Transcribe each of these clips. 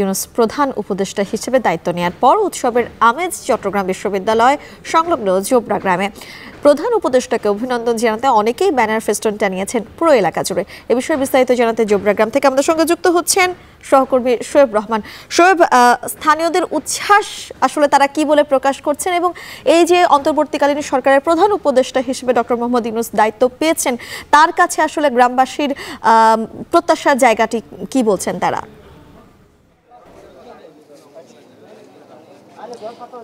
ইউনুস প্রধান উপদেষ্টা হিসেবে দায়িত্ব নেওয়ার পর উৎসবের আমেজ চট্টগ্রাম বিশ্ববিদ্যালয় সংলগ্ন জোবরা গ্রামে। প্রধান উপদেষ্টাকে অভিনন্দন জানাতে অনেকেই ব্যানার ফেস্টন টানিয়েছেন পুরো এলাকা জুড়ে। এ বিষয়ে বিস্তারিত জানাতে জোবরা গ্রাম থেকে আমাদের সঙ্গে যুক্ত হচ্ছেন সহকর্মী শোয়েব রহমান। শোয়েব স্থানীয়দের উচ্ছ্বাস আসলে তারা কি বলে প্রকাশ করছেন এবং এই যে অন্তর্বর্তীকালীন সরকারের প্রধান উপদেষ্টা হিসেবে ডক্টর মোহাম্মদ ইউনুস দায়িত্ব পেয়েছেন, তার কাছে আসলে গ্রামবাসীর প্রত্যাশার জায়গাটি কি বলছেন তারা?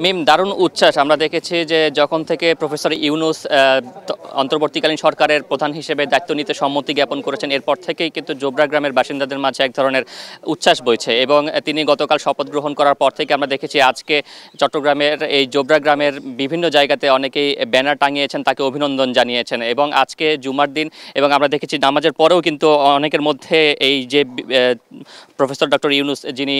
মিম, দারুণ উচ্ছ্বাস। আমরা দেখেছি যে যখন থেকে প্রফেসর ইউনুস অন্তর্বর্তীকালীন সরকারের প্রধান হিসেবে দায়িত্ব নিতে সম্মতি জ্ঞাপন করেছেন, এরপর থেকেই কিন্তু জোবরা গ্রামের বাসিন্দাদের মাঝে এক ধরনের উচ্ছ্বাস বইছে এবং তিনি গতকাল শপথ গ্রহণ করার পর থেকে আমরা দেখেছি আজকে চট্টগ্রামের এই জোবরা গ্রামের বিভিন্ন জায়গাতে অনেকেই ব্যানার টাঙিয়েছেন, তাকে অভিনন্দন জানিয়েছেন এবং আজকে জুমার দিন এবং আমরা দেখেছি নামাজের পরেও কিন্তু অনেকের মধ্যে এই যে প্রফেসর ডক্টর ইউনুস যিনি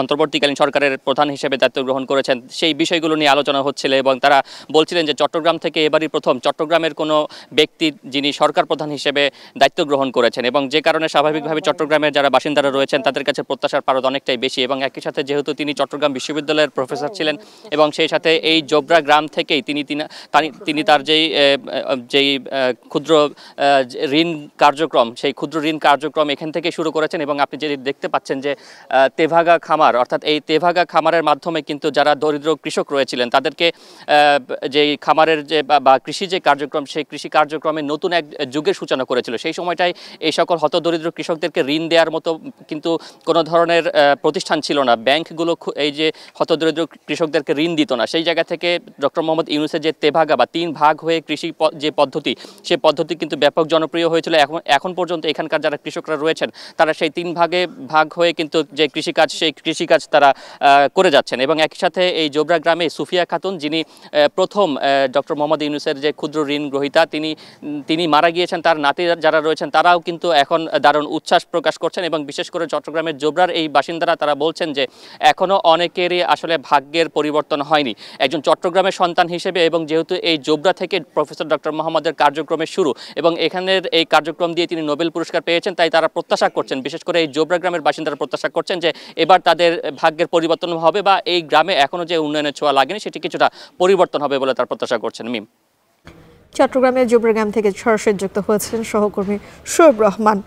অন্তর্বর্তীকালীন সরকারের প্রধান হিসেবে দায়িত্ব গ্রহণ করেছেন। সেই বিষয়গুলো নিয়ে আলোচনা হচ্ছিল এবং তারা বলছিলেন যে চট্টগ্রাম থেকে এবারই প্রথম চট্টগ্রামের কোনো ব্যক্তি যিনি সরকার প্রধান হিসেবে দায়িত্ব গ্রহণ করেছেন এবং যে কারণে স্বাভাবিকভাবে চট্টগ্রামের যারা বাসিন্দারা রয়েছেন, তাদের কাছে প্রত্যাশার পারদ অনেকটাই বেশি এবং একই সাথে যেহেতু তিনি চট্টগ্রাম বিশ্ববিদ্যালয়ের প্রফেসর ছিলেন এবং সেই সাথে এই জোবরা গ্রাম থেকেই তিনি তিনি- তার যেই যেই ক্ষুদ্র ঋণ কার্যক্রম, সেই ক্ষুদ্র ঋণ কার্যক্রম এখান থেকে শুরু করেছেন এবং আপনি যে দেখতে পাচ্ছেন যে তেভাগা খামার, অর্থাৎ এই তেভাগা খামারের মাধ্যমে কিন্তু যারা দরিদ্র কৃষক রয়েছিলেন, তাদেরকে যেই খামারের যে বা- কৃষি যে কার্যক্রম, সেই কৃষি কার্যক্রমে নতুন এক যুগের সূচনা করেছিল। সেই সময়টায় এই সকল হতদরিদ্র কৃষকদেরকে ঋণ দেওয়ার মতো কিন্তু কোনো ধরনের প্রতিষ্ঠান ছিল না। ব্যাংকগুলো এই যে হতদরিদ্র কৃষকদেরকে ঋণ দিত না। সেই জায়গা থেকে ডক্টর মোহাম্মদ ইউনুসের যে তেভাগা বা তিন ভাগ হয়ে কৃষি যে পদ্ধতি সেই পদ্ধতি কিন্তু ব্যাপক জনপ্রিয় হয়েছিল। এখন এখন পর্যন্ত এখানকার যারা কৃষকরা রয়েছেন, তারা সেই তিন ভাগে ভাগ হয়ে কিন্তু যে কৃষিকাজ, সেই কৃষিকাজ তারা করে যাচ্ছেন। এবং একই সাথে এই জোবরা গ্রামে সুফিয়া খাতুন, যিনি প্রথম ডক্টর মোহাম্মদ ইউনুসের যে ক্ষুদ্র ঋণ গ্রহীতা, তিনি তিনি মারা গিয়েছেন, তার নাতি যারা রয়েছেন, তারাও কিন্তু এখন দারুণ উচ্ছ্বাস প্রকাশ করছেন এবং বিশেষ করে চট্টগ্রামের জোবরার এই বাসিন্দারা, তারা বলছেন যে এখনও অনেকেরই আসলে ভাগ্যের পরিবর্তন হয়নি। একজন চট্টগ্রামের সন্তান হিসেবে এবং যেহেতু এই জোবরা থেকে প্রফেসর ডক্টর মোহাম্মদের কার্যক্রমের শুরু এবং এখানের এই কার্যক্রম দিয়ে তিনি নোবেল পুরস্কার পেয়েছেন, তাই তারা প্রত্যাশা করছেন, বিশেষ করে এই জোবরা গ্রামের বাসিন্দারা প্রত্যাশা করছেন যে এবার তাদের ভাগ্যের পরিবর্তন হবে বা এই গ্রামে এখনও যে উন্নয়নের ছোঁয়া লাগেনি, সেটি কিছুটা পরিবর্তন হবে বলে তার প্রত্যাশা করছেন মিম। চট্টগ্রামের জুবরগ্রাম থেকে সরাসরি যুক্ত হয়েছেন সহকর্মী শোয়েব রহমান।